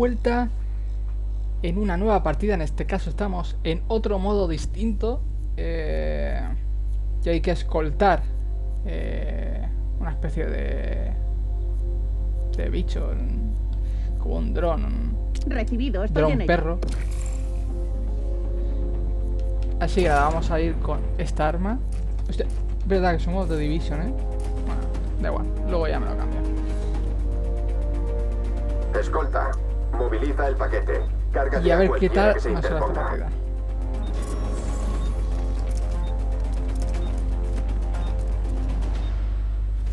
vuelta en una nueva partida. En este caso estamos en otro modo distinto. Eh, y hay que escoltar eh, una especie de, de bicho, como un dron. Un Recibido, estoy dron en ello. perro. Así que vamos a ir con esta arma. Hostia, es verdad que somos de Division, ¿eh? Bueno, da igual, luego ya me lo cambio. Escolta, moviliza el paquete. Cárgate Y a ver qué tal que se interponga.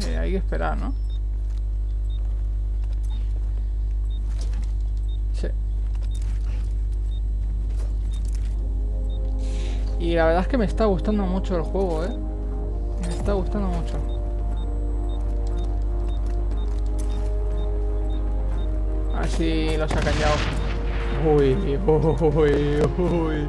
Eh, hay que esperar, ¿no? Sí. Y la verdad es que me está gustando mucho el juego, ¿eh? Me está gustando mucho. Ver si lo sacan ya. Uy, uy, uy.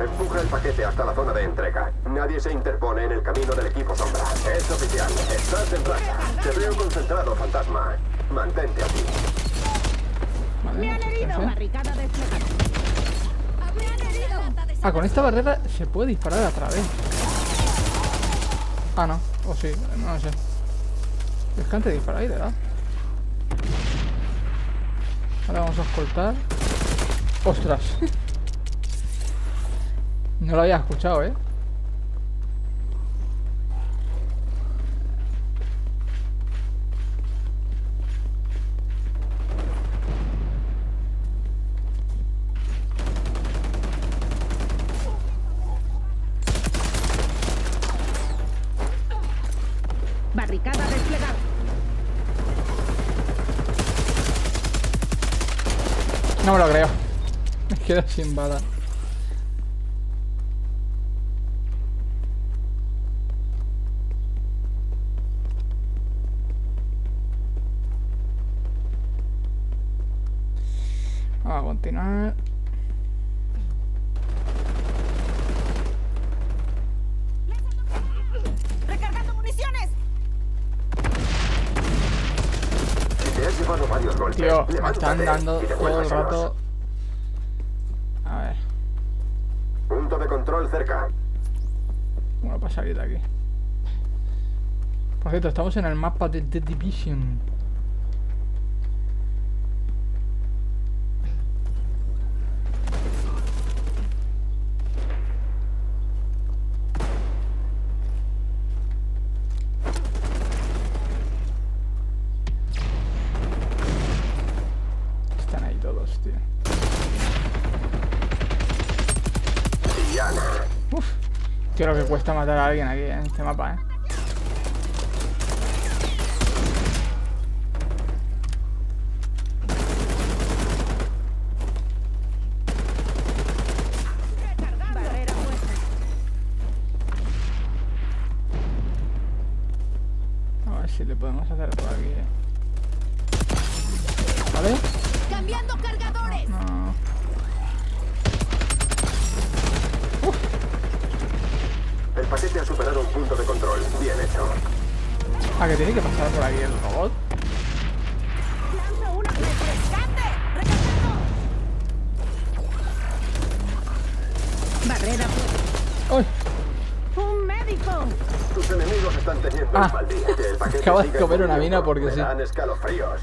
Empuja el paquete hasta la zona de entrega. Nadie se interpone en el camino del equipo sombra. Es oficial. Estás en raza. Te veo concentrado, fantasma. Mantente aquí. Vale, Me han herido. Barricada desplegada. Ah, con esta barrera se puede disparar a través. Ah, no. O sí, no lo sé. Es que antes dispara ahí, ¿verdad? Ahora vamos a escoltar. ¡Ostras! no lo había escuchado, ¿eh? No me lo creo. Me quedo sin bala. Vamos a continuar. Me están dando todo el rato. A ver, Punto de control cerca. ¿cómo para salir de aquí? Por cierto, estamos en el mapa de The Division. Cuesta matar a alguien aquí en este mapa, eh. Un médico. Tus enemigos están teniendo Ah. un mal día. Que el paquete Acabo de comer una mina porque sí. dan escalofríos.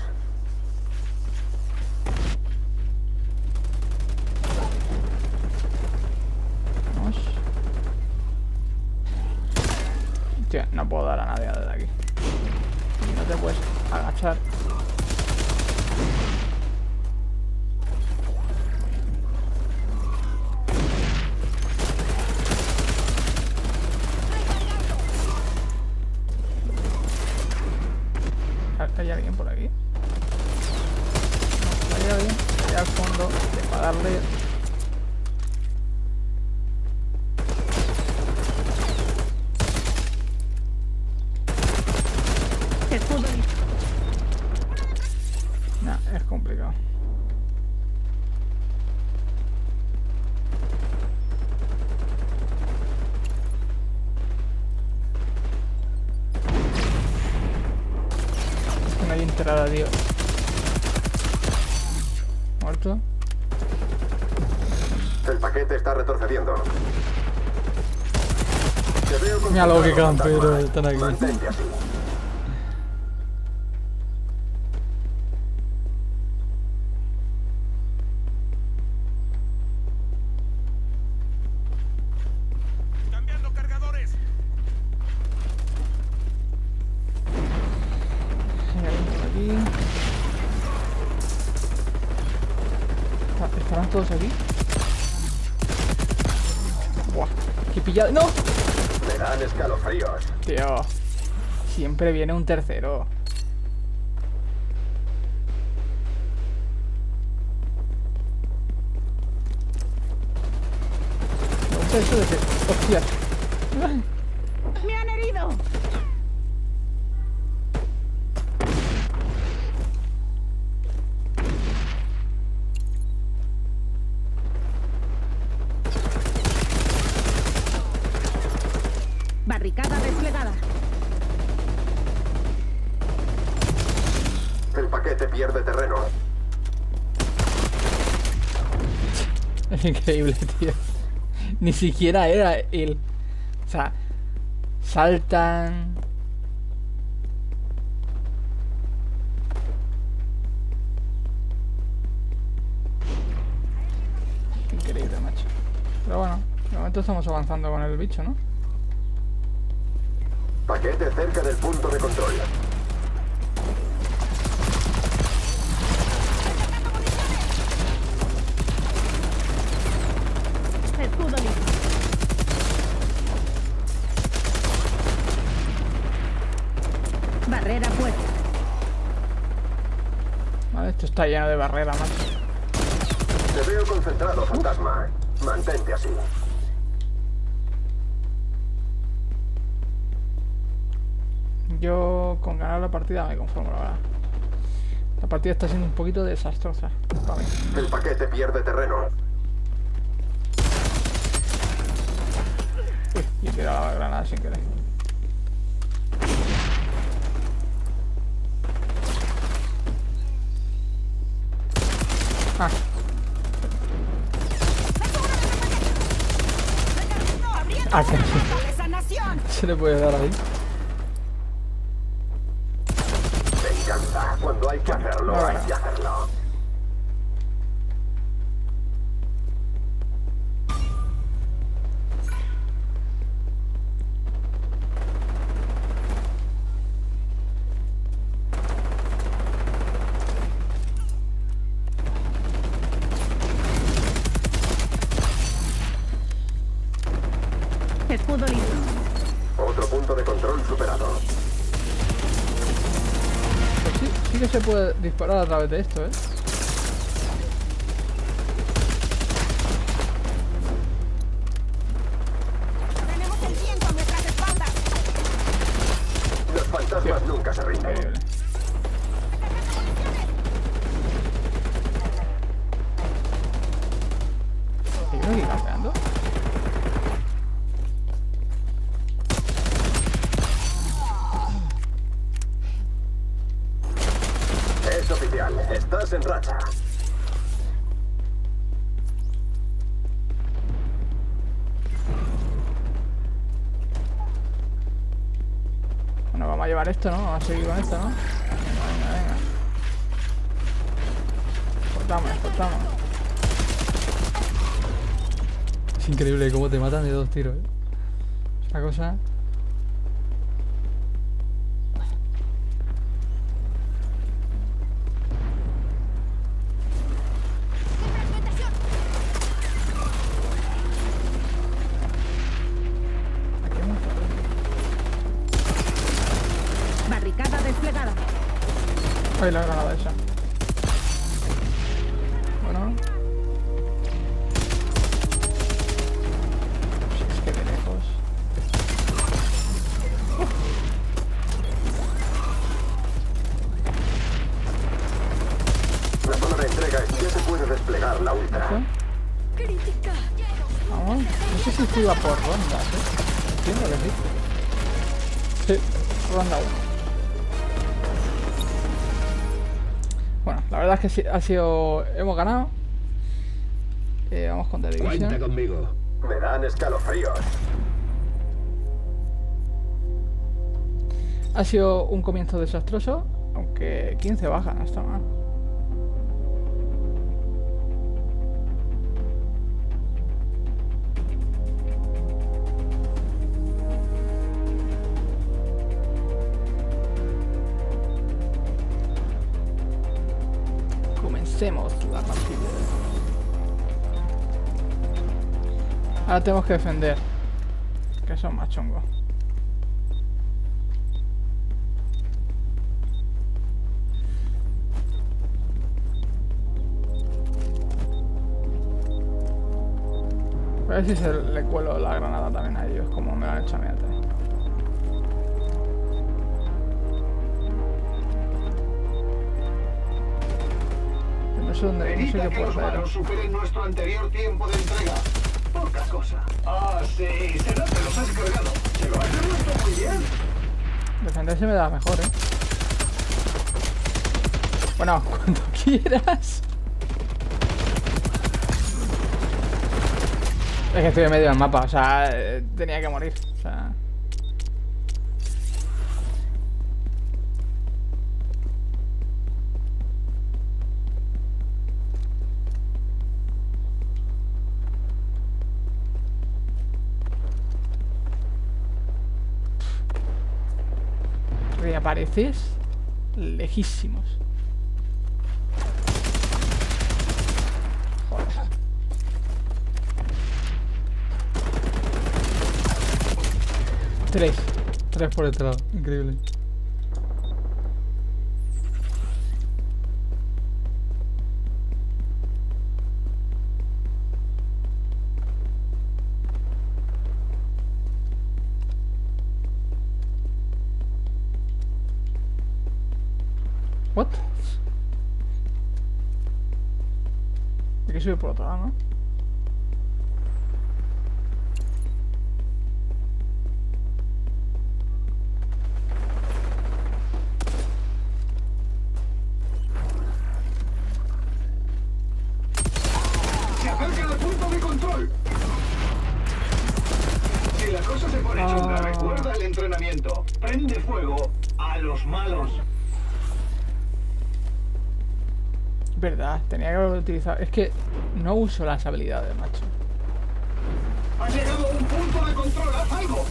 Allá al fondo. Mira lo que fantasma. están aquí. ¿Estarán todos aquí? Buah, qué pillado. ¡No! Siempre viene un tercero. Me gusta eso de que... ¡Hostias! ¡Me han herido! Increíble, tío. Ni siquiera era él. O sea, saltan... Increíble, macho. Pero bueno, de momento estamos avanzando con el bicho, ¿no? Paquete cerca del punto de control. Escudo listo. Barrera puesta. Vale, esto está lleno de barrera, macho. Te veo concentrado, fantasma. Mantente así. Yo con ganar la partida me conformo, la verdad. La partida está siendo un poquito desastrosa para mí. El paquete pierde terreno. Uy, y he tirado la granada sin querer. Ah, ah se le puede dar ahí. Me encanta. Cuando hay que hacerlo, hay que hacerlo. Puede disparar a través de esto, ¿eh? Tenemos el viento a nuestras espaldas. Los fantasmas nunca se rinden. Esto, ¿no? Vamos a seguir con esto, ¿no? Venga, venga, venga. Cortamos, cortamos. Es increíble cómo te matan de dos tiros, ¿eh? Es cosa... desplegar la ultra. ¿Eso? Vamos. No sé si esto iba por rondas, ¿eh? Entiendo que sí. Sí, ronda 1. Bueno, la verdad es que sí, ha sido... Hemos ganado. Eh, vamos con The Cuenta Division. conmigo. Me dan escalofríos. Ha sido un comienzo desastroso, aunque 15 bajas, no está mal. Comencemos la partida. Ahora tenemos que defender. Que son más chongos. A ver si se le cuelo la granada también a ellos, como me lo han hecho a mí antes. Sé dónde, no Evita qué que los malos superen nuestro anterior tiempo de entrega. Poca cosa. Ah, sí, será que los has cargado. Se lo has devuelto muy bien. Defenderse me da mejor, eh. Bueno, cuando quieras. Es que estoy en medio del mapa, o sea, eh, tenía que morir. O sea. Reapareces lejísimos. Tres. Tres por este lado. Increíble. Que subir por otro lado, ¿no? Verdad, tenía que haber utilizado. Es que no uso las habilidades, macho. Has llegado a un punto de control. Haz algo.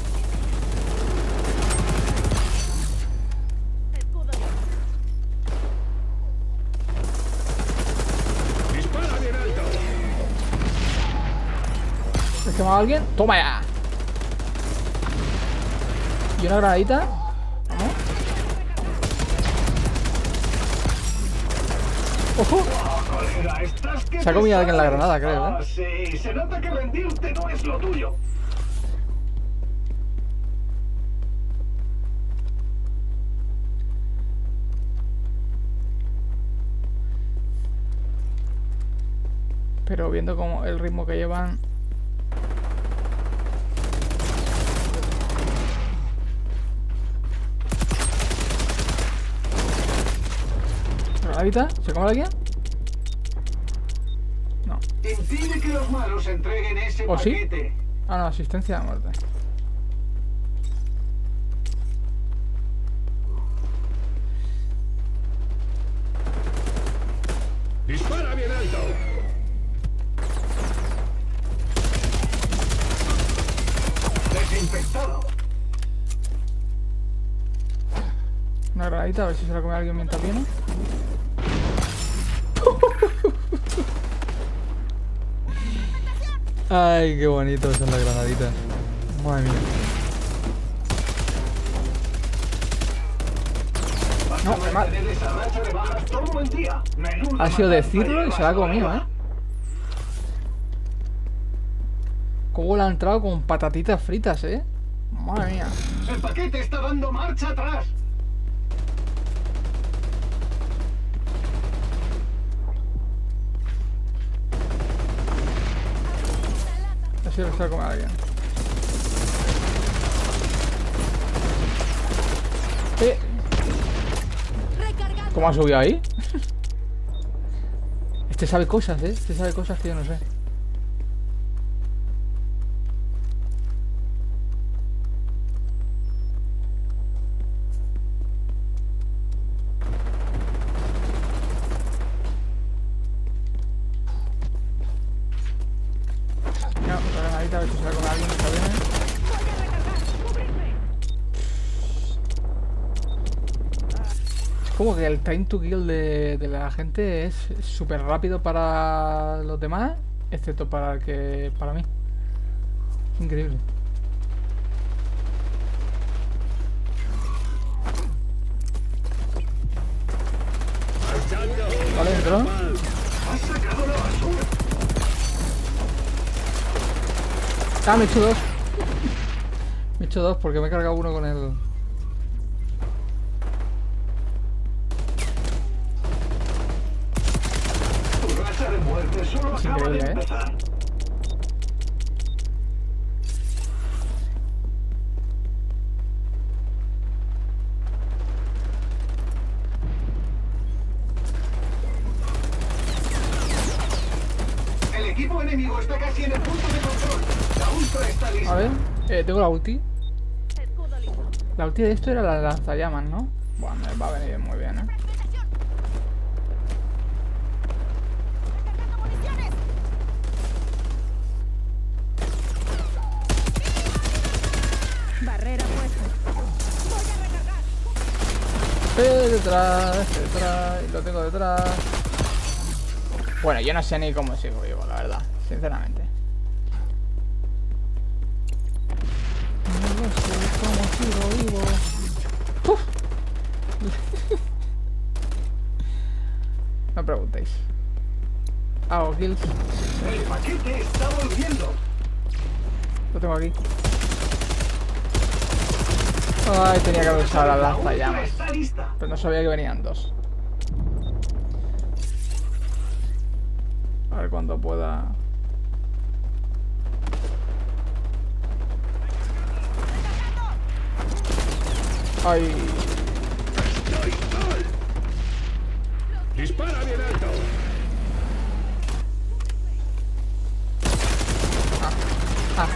Dispara bien alto. ¿Has quemado a alguien? ¡Toma ya! ¿Y una granadita? ¡Ojo! Se ha comido alguien la sales. granada, creo, Ah, ¿eh? sí, se nota que rendirte no es lo tuyo. Pero viendo como el ritmo que llevan. ¿Granadita? ¿Se come a alguien? No. Impide que los malos entreguen ese ¿O sí? paquete. Ah, no, asistencia de muerte. Dispara bien alto. Desinfectado. Una granadita, a ver si se la come alguien mientras viene. Ay, qué bonitos son las granaditas. Madre mía. No, mal. Ha sido decirlo y se la ha comido. ¿eh? Cómo le ha entrado con patatitas fritas, ¿eh? Madre mía. El paquete está dando marcha atrás. Come a alguien. Eh. ¿Cómo ha subido ahí? Este sabe cosas, ¿eh? Este sabe cosas que yo no sé. Como que el time to kill de, de la gente es súper rápido para los demás, excepto para el que para mí. Increíble. Vale, entró. Ah, me he hecho dos. Me he hecho dos porque me he cargado uno con el... Es increíble, ¿eh? El equipo enemigo está casi en el punto de control. La ultra está lista. A ver, eh, tengo la ulti. La ulti de esto era la lanzallamas, ¿no? Bueno, me va a venir muy bien, ¿eh? Eh, detrás, detrás, y lo tengo detrás. Bueno, yo no sé ni cómo sigo vivo, la verdad, sinceramente. No sé cómo sigo vivo. No preguntéis. Hago kills. El paquete está volviendo. Lo tengo aquí. Ay, tenía que haber usado la lanzallamas. Pero no sabía que venían dos. A ver cuándo pueda. Ay, ¡Dispara bien alto! ah,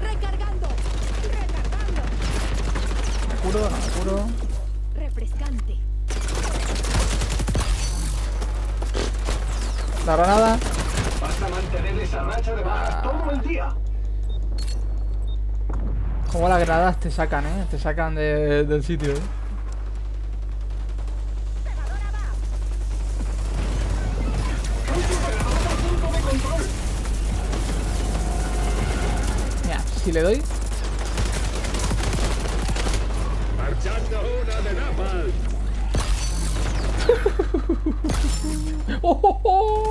Recargando. Recargando. me curo, no me curo. Refrescante. La granada. Vas a mantener esa racha de bajas todo el día. Como las granadas te sacan, eh. Te sacan de- del sitio, eh. Mira, si le doy. Una de! ¡Oh, oh, oh!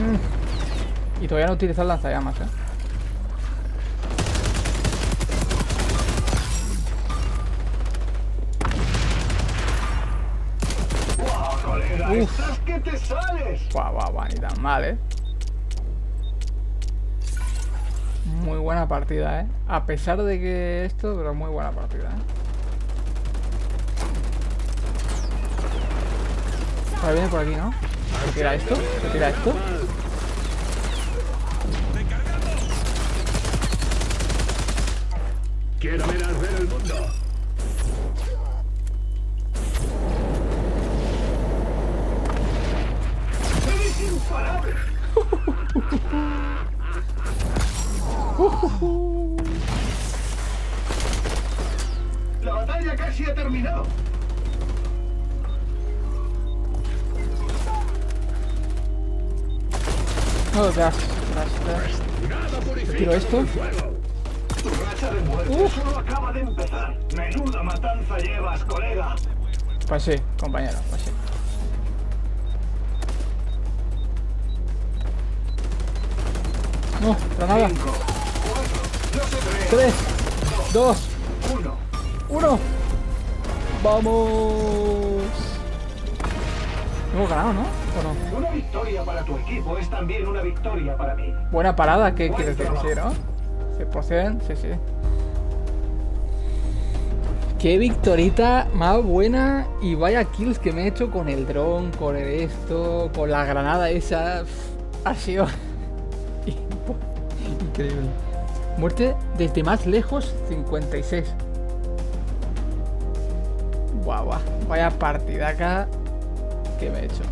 Mm. Y todavía no utilizar lanzallamas, eh. ¡Wow, colega! Uf. ¡Estás que te sales! Guau, guau, ni tan mal, eh. Muy buena partida, eh. A pesar de que esto, pero muy buena partida, eh. Ahora viene por aquí, ¿no? ¿Se tira esto? ¿Se tira esto? ¡Quiero ver La batalla casi ha terminado. Detrás. ¡Nada purifica tiro esto? Tu racha de muerte solo acaba de empezar. Menuda matanza llevas, colega. Pues sí, compañero, pues No, granada. Cinco, cuatro, no se cree. Tres, dos, Uno. uno. ¡Vamos! Hemos ganado, ¿no? ¿O no? Una victoria para tu equipo es también una victoria para mí. Buena parada, ¿qué quieres decir, no? 100%, sí, sí. Qué victorita más buena y vaya kills que me he hecho con el dron, con el esto, con la granada esa. Ha sido increíble. Muerte desde más lejos, 56. Guau, guau. Vaya partidaca que me he hecho.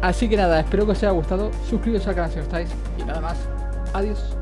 Así que nada, espero que os haya gustado. Suscribiros al canal si no estáis. Y nada más. Adiós.